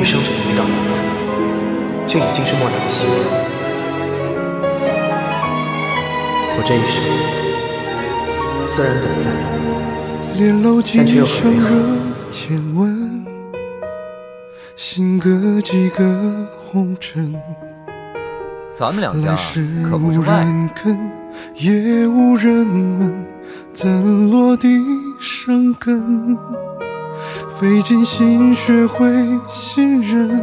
一生只能遇到一次，就已经是莫大的幸福。我这一生虽然短暂，但却又很美好。心隔几个红尘。咱们两家可不是外人。也无人问，怎落地生根？费尽心血会信任，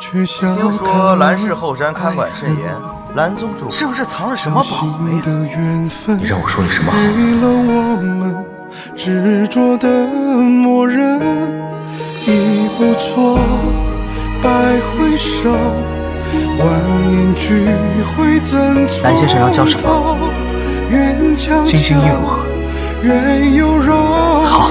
却笑听说蓝氏后山看管甚严，蓝宗主是不是藏了什么宝贝？你让我说你什么好？为了我们执着的默认，一步错，百回首。蓝先生要教什么？星星一如何？好。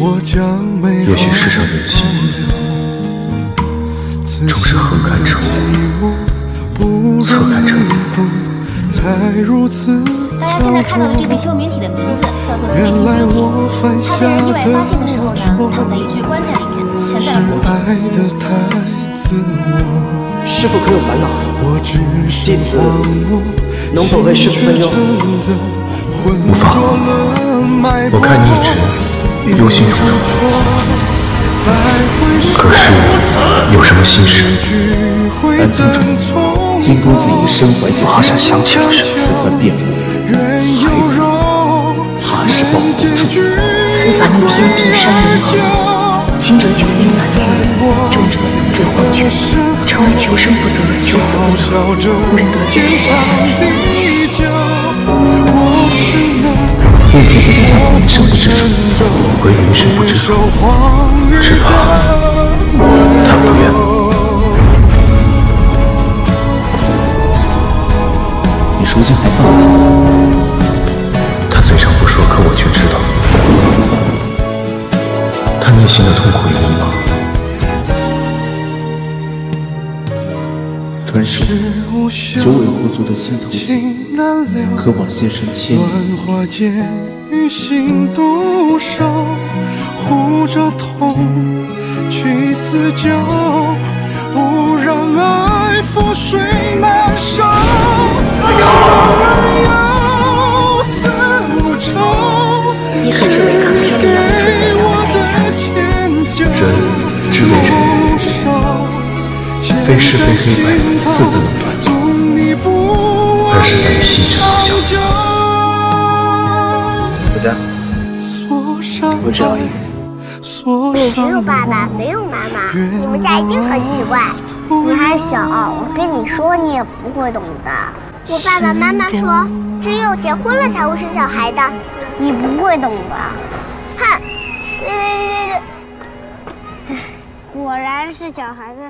也许世上人心，终是横看成岭，侧看成峰。大家现在看到的这具休眠体的名字叫做 Sleeping Beauty，它被人意外发现的时候呢，躺在一具棺材里面，沉在了湖底。师傅可有烦恼？弟子能否为师傅分忧？无妨，我看你一直忧心忡忡。可是有什么心事？蓝宗主，金公子以身怀我好像想起了什么。此番变故，孩子怕是保不住。此番逆天地伤人间，清者九阴难测，重者永坠黄泉。成为求生不得，求死不得，无人得救，活死。宁可不得到他云深不知处，回云深不知处，只怕他不愿。你如今还放得下？他嘴上不说，可我却知道，他内心的痛苦与迷茫。传说九尾狐族的心头血，可往先生千里。护着痛，去死救，不让爱覆水难收。人有死无愁，你可知为抗天力要付出怎样的代价？人之为人。非是非黑白四字我只要一个。你只有爸爸，没有妈妈，你们家一定很奇怪。你还小，我跟你说，你也不会懂的。我爸爸妈妈说，只有结婚了才会生小孩的，你不会懂的。哼，果然是小孩子。